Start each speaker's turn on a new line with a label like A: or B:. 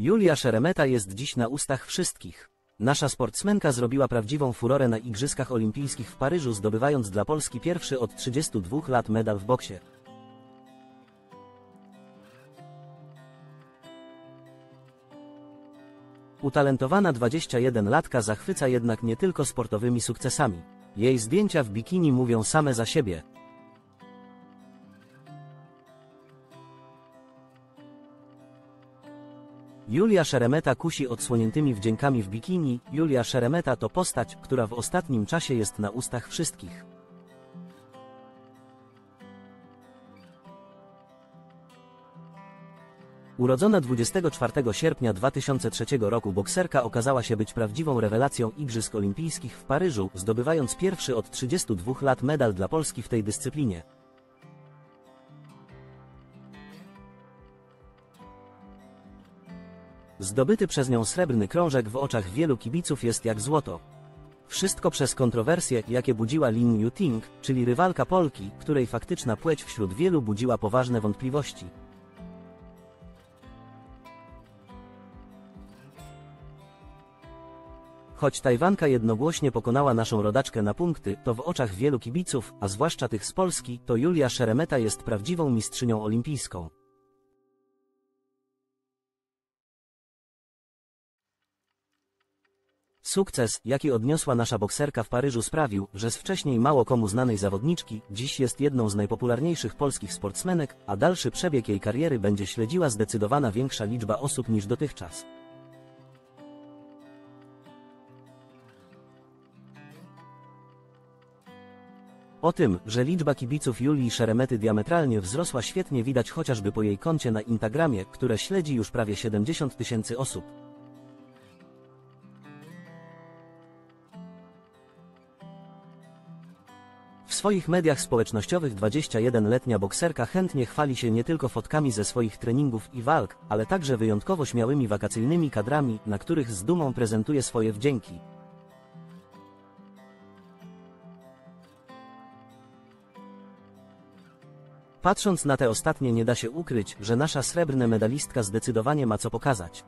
A: Julia Szeremeta jest dziś na ustach wszystkich. Nasza sportsmenka zrobiła prawdziwą furorę na Igrzyskach Olimpijskich w Paryżu, zdobywając dla Polski pierwszy od 32 lat medal w boksie. Utalentowana 21-latka zachwyca jednak nie tylko sportowymi sukcesami. Jej zdjęcia w bikini mówią same za siebie. Julia Szeremeta kusi odsłoniętymi wdziękami w bikini. Julia Szeremeta to postać, która w ostatnim czasie jest na ustach wszystkich. Urodzona 24 sierpnia 2003 roku bokserka okazała się być prawdziwą rewelacją Igrzysk Olimpijskich w Paryżu, zdobywając pierwszy od 32 lat medal dla Polski w tej dyscyplinie. Zdobyty przez nią srebrny krążek w oczach wielu kibiców jest jak złoto. Wszystko przez kontrowersje, jakie budziła Lin Yuting, czyli rywalka Polki, której faktyczna płeć wśród wielu budziła poważne wątpliwości. Choć Tajwanka jednogłośnie pokonała naszą rodaczkę na punkty, to w oczach wielu kibiców, a zwłaszcza tych z Polski, to Julia Szeremeta jest prawdziwą mistrzynią olimpijską. Sukces, jaki odniosła nasza bokserka w Paryżu sprawił, że z wcześniej mało komu znanej zawodniczki, dziś jest jedną z najpopularniejszych polskich sportsmenek, a dalszy przebieg jej kariery będzie śledziła zdecydowana większa liczba osób niż dotychczas. O tym, że liczba kibiców Julii Szeremety diametralnie wzrosła świetnie widać chociażby po jej koncie na Instagramie, które śledzi już prawie 70 tysięcy osób. Swoich mediach społecznościowych 21-letnia bokserka chętnie chwali się nie tylko fotkami ze swoich treningów i walk, ale także wyjątkowo śmiałymi wakacyjnymi kadrami, na których z dumą prezentuje swoje wdzięki. Patrząc na te ostatnie nie da się ukryć, że nasza srebrna medalistka zdecydowanie ma co pokazać.